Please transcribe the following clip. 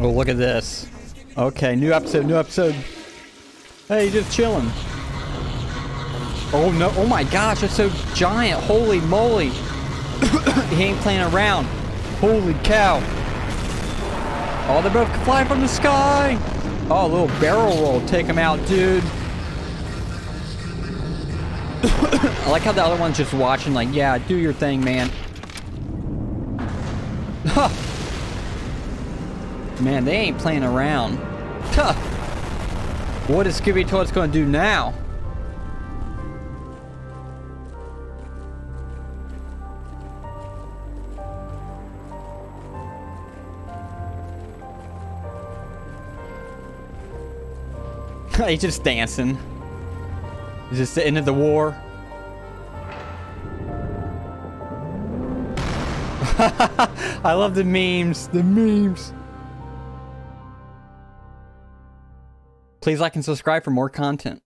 Oh, look at this. Okay, new episode, new episode. Hey, just chilling. Oh no, oh my gosh, it's so giant. Holy moly. he ain't playing around. Holy cow. Oh, they're both flying from the sky. Oh, little barrel roll. Take him out, dude. I like how the other one's just watching, like, yeah, do your thing, man. Man, they ain't playing around. What is Skibidi Toilets gonna do now? He's just dancing. Is this the end of the war? I love the memes. The memes. Please like and subscribe for more content.